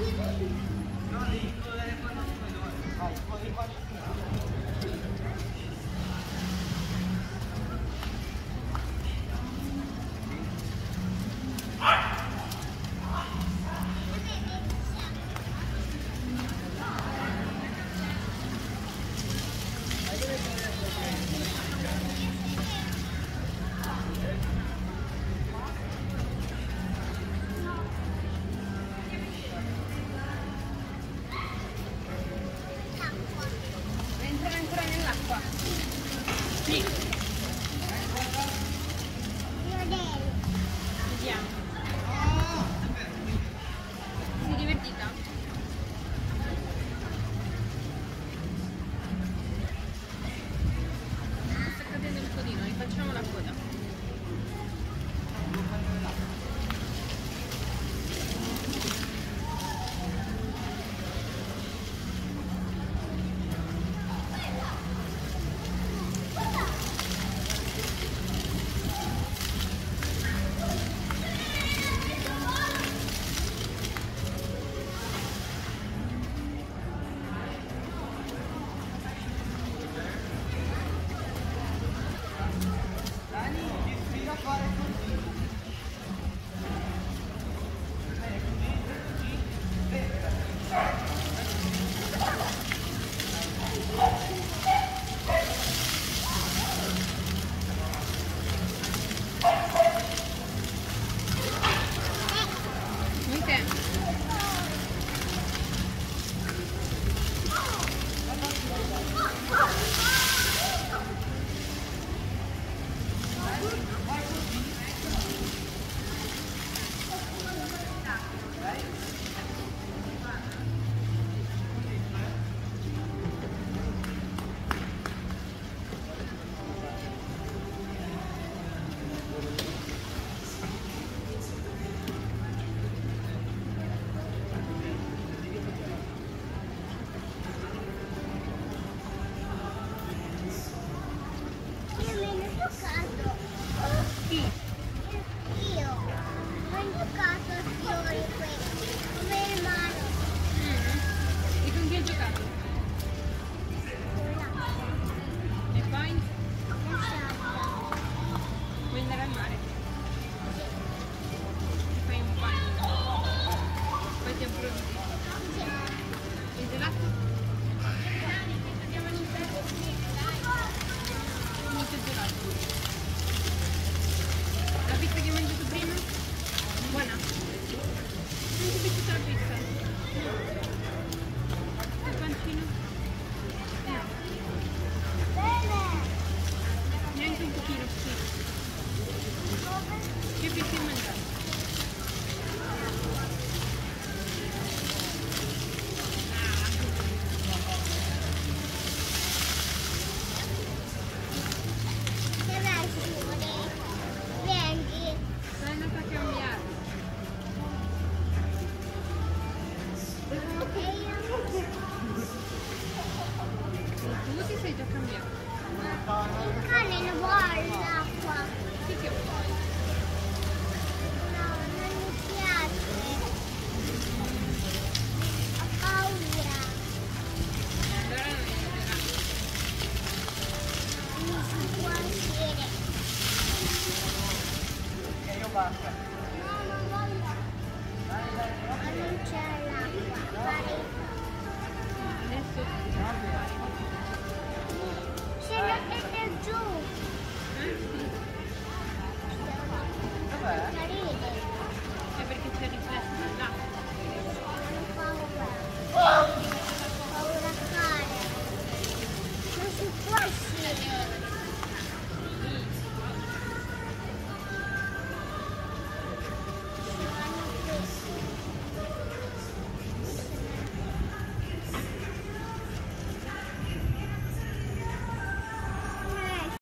はい。ho cambiato. Il cane non vuole l'acqua. Sì che vuole. No, non mi piace. Ho paura. Allora non entrerà. Mi si può uscire. Io basta.